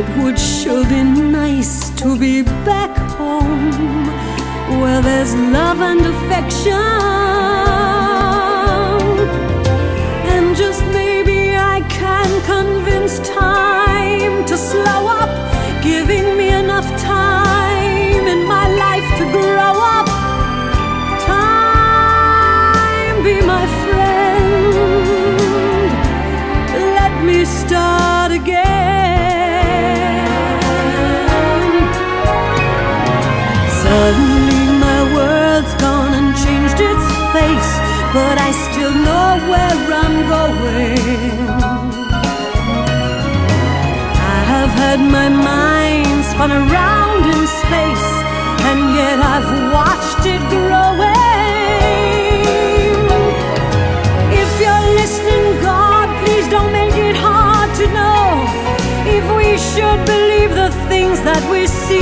It would sure be nice to be back home where there's love and affection. And just maybe I can convince time but I still know where I'm going. I have had my mind spun around in space, and yet I've watched it growing. If you're listening, God, please don't make it hard to know if we should believe the things that we see.